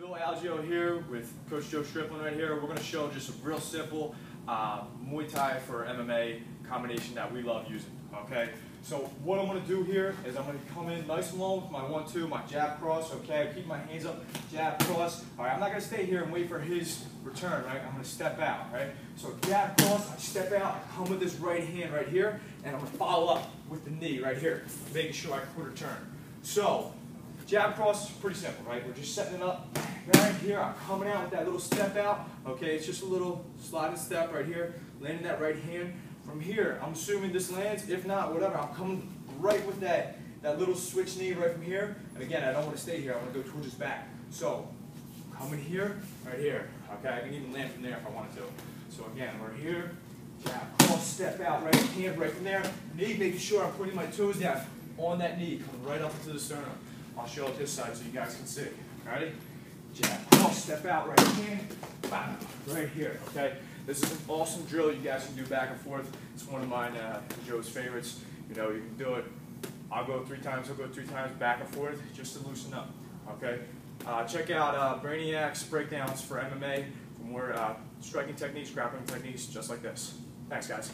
Bill Algeo here with Coach Joe Strickland right here. We're going to show just a real simple uh, Muay Thai for MMA combination that we love using. Okay, so what I'm going to do here is I'm going to come in nice and low with my one-two, my jab cross. Okay, I keep my hands up, jab cross. All right, I'm not going to stay here and wait for his return. Right, I'm going to step out. Right, so jab cross, I step out, I come with this right hand right here, and I'm going to follow up with the knee right here, making sure I can return. So Jab cross is pretty simple, right? We're just setting it up right here. I'm coming out with that little step out. Okay, it's just a little sliding step right here. Landing that right hand. From here, I'm assuming this lands. If not, whatever. I'm coming right with that, that little switch knee right from here. And again, I don't want to stay here. I want to go towards his back. So, coming here, right here. Okay, I can even land from there if I wanted to. So again, we're here. Jab, cross, step out, right hand right from there. Knee, making sure I'm putting my toes down on that knee, coming right up into the sternum. I'll show it this side so you guys can see. Ready? Jab. Cross, step out, right hand. Bam. Right here, okay? This is an awesome drill you guys can do back and forth. It's one of mine, uh, Joe's favorites. You know, you can do it. I'll go three times, he'll go three times, back and forth, just to loosen up, okay? Uh, check out uh, Brainiac's breakdowns for MMA for more uh, striking techniques, grappling techniques, just like this. Thanks, guys.